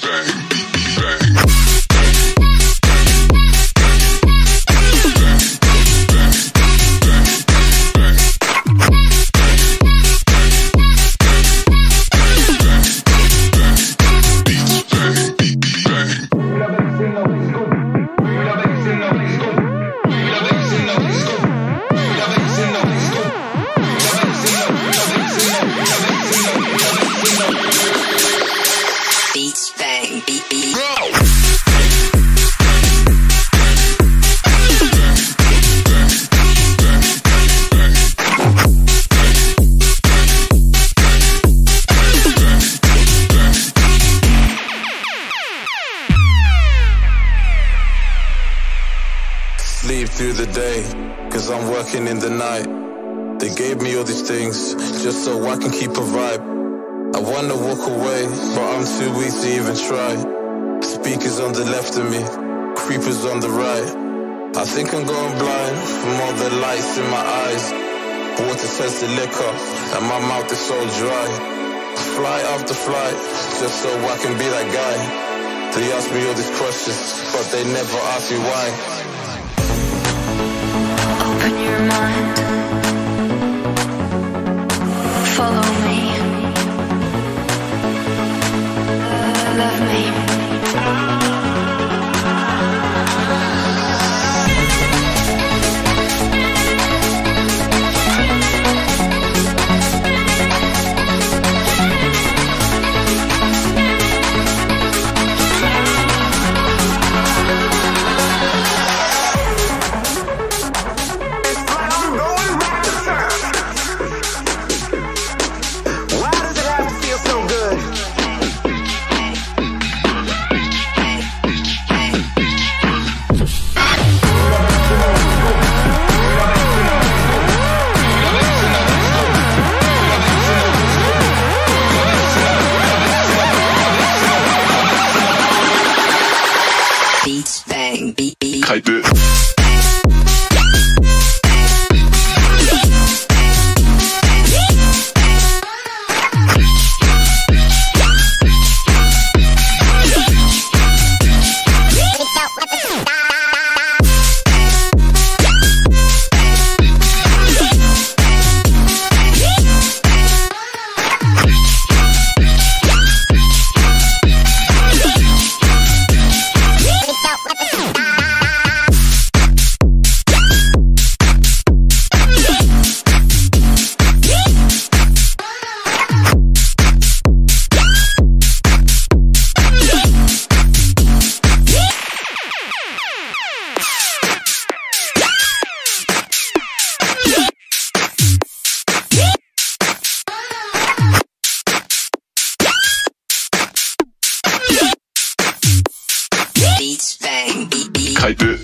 bang, bang. Sleep through the day, cause I'm working in the night. They gave me all these things just so I can keep a vibe. I wanna walk away, but I'm too weak to even try. Speakers on the left of me, creepers on the right. I think I'm going blind from all the lights in my eyes. Water says the liquor, and my mouth is so dry. Fly after flight, just so I can be that guy. They ask me all these questions, but they never ask me why. Open your mind. Follow me. Beats bang, beat beat. It. Kneipe